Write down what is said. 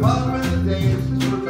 the following days